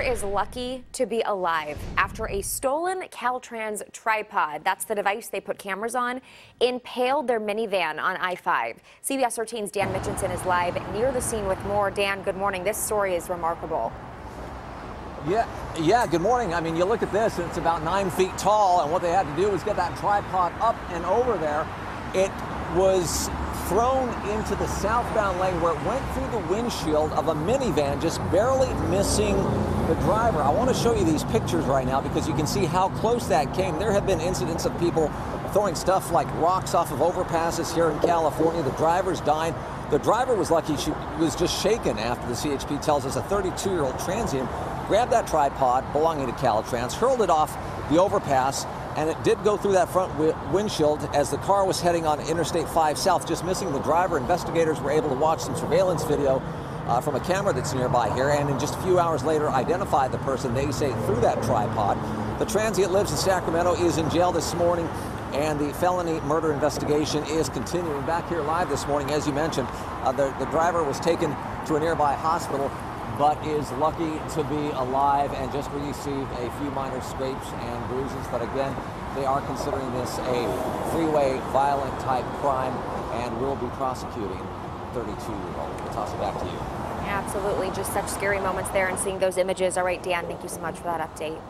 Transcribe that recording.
is lucky to be alive after a stolen Caltrans tripod, that's the device they put cameras on, impaled their minivan on I-5. CBS 13's Dan Mitchinson is live near the scene with more. Dan, good morning. This story is remarkable. Yeah, yeah, good morning. I mean, you look at this, and it's about nine feet tall, and what they had to do was get that tripod up and over there. It was thrown into the southbound lane where it went through the windshield of a minivan, just barely missing the driver. I want to show you these pictures right now because you can see how close that came. There have been incidents of people throwing stuff like rocks off of overpasses here in California. The driver's dying. The driver was lucky she was just shaken after the CHP tells us a 32 year old transient grabbed that tripod belonging to Caltrans, hurled it off the overpass, and it did go threw that front windshield as the car was heading on Interstate 5 South, just missing the driver. Investigators were able to watch some surveillance video uh, from a camera that's nearby here, and in just a few hours later, identified the person they say through that tripod. The transient lives in Sacramento, is in jail this morning, and the felony murder investigation is continuing. Back here live this morning, as you mentioned, uh, the, the driver was taken to a nearby hospital but is lucky to be alive and just received a few minor scrapes and bruises. But again, they are considering this a freeway violent type crime and will be prosecuting 32-year-old. We'll toss it back to you. Absolutely. Just such scary moments there and seeing those images. All right, Dan, thank you so much for that update.